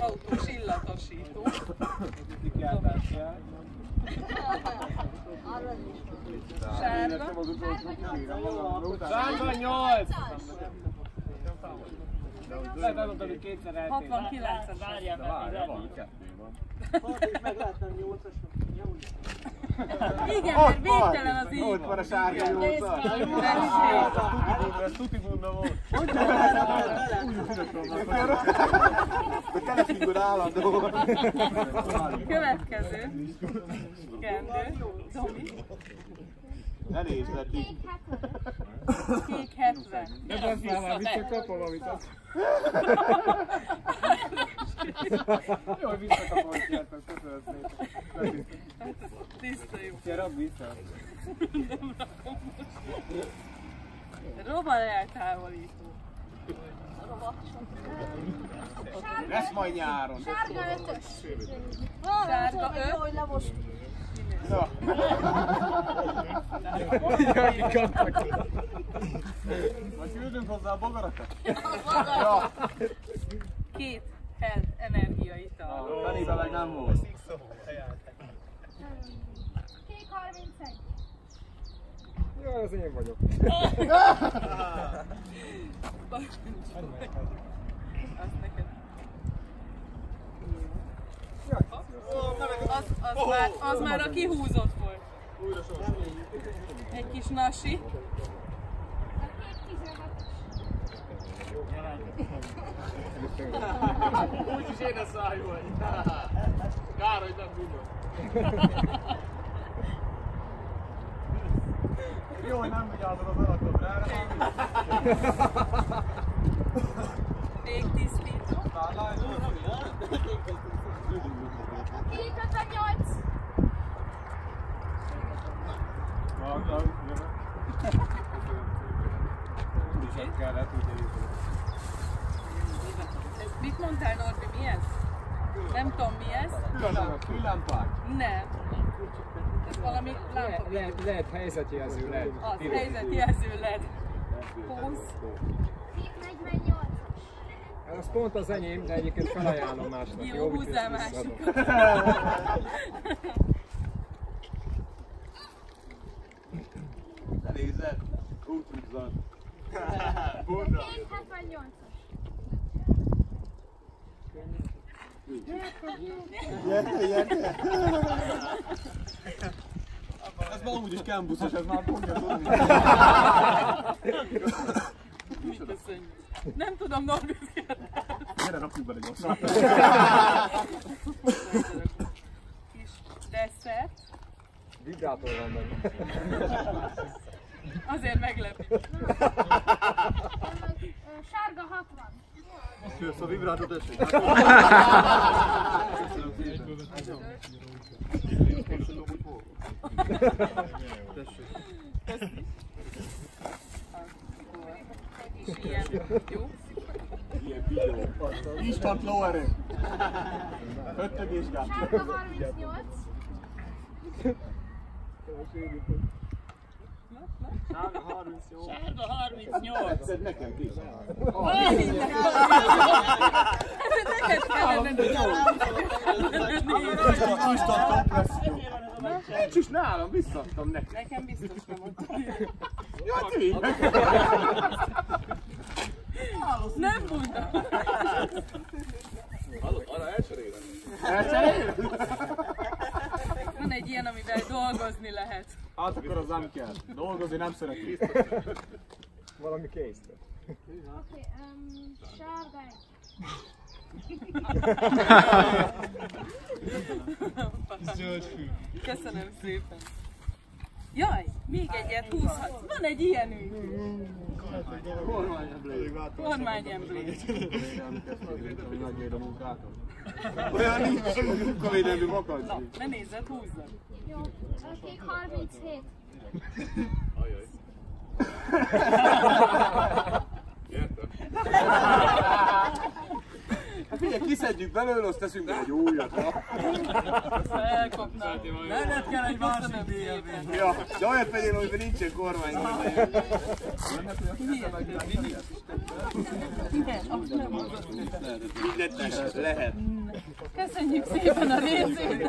Autós illatosító. Sárga. Sárga 8! Lehet hogy kétszer eltér. 69-es. Várjál, mert kettő van. meg lehetne 8-as. Igen, mert végtelen az így. Ott van a sárga 8 Ez tuti bunda volt. De telefigur állandó. Következő. Kendő. Tomi. Ne nézd eddig. Kék 70. Nem azt már már visszakapom, amit azt. Jól visszakapom, hogy kértem, köszönöm szépen. Tiszta jó. Gyere, vissza. Roman eltávolító. Lesz majd nyáron. Sárga ötös. Sárga öt. Hogy levos. Na. Majd küldünk hozzá a bogarakat? Ja. Meg nem volt. Kék 31. Jó, az én vagyok. Azt neked. Az, az, már, az már a kihúzott volt. Egy kis nasi. A kék 16-os. Úgyis én a szájú vagy. Kár, hogy nem tudom. Jó, hogy nem vigyázol az alakomra. Még tisztító. A kék 58. Úgyis mondtál, Norbi, mi ez? Nem tudom, mi ez. Küllámpák. Nem. Ez valami lámpa. Le, le, lehet helyzetjelző led. Az, helyzetjelző led. Póz. 48 az pont az enyém, de egyébként felajánlom másnak. Jó, jó húzzál másikat. Elégzett. Útrugzat. Én 78. Gyerte, gyerte! Ez ma amúgy is kambuszos, ez már fogja tudni. Nem tudom, Norbit kérdezni. Gyere, rakjuk bele gyorsan. Kis desszert. Vibrátor van benne. Azért meglepő. Już sobie brado też. Iść stąd lowery. Hötte gehst du. Ich habe Sárga 38. Sárga 38. Tetszed nekem, Krisz? Neked kellene. Nincs is nálam, visszadtam neki. Nekem biztos nem mondtam. Ja, tényleg. Nem mondtam. Elcserél? Van egy ilyen, amivel dolgozni lehet. Hát akkor az nem kell. Dolgozni nem szeretnék. Valami készítő. Oké, um, sárga 1. Köszönöm szépen. Jaj, még egyet húzhatsz. Van egy ilyenünk. Kormányemblém. Olyan nincs, munkavédelmi Na, vakanci. ne nézzed, húzzad. Jó. A kék 37. figyelj, kiszedjük belőle, azt teszünk be egy újat. ha? Elkapnám. Benned kell egy másik DLV. Ja, de olyat vegyél, amiben nincsen kormány. Mindent is lehet. Köszönjük szépen a részét!